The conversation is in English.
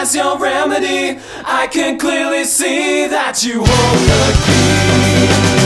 as your remedy I can clearly see that you hold the key.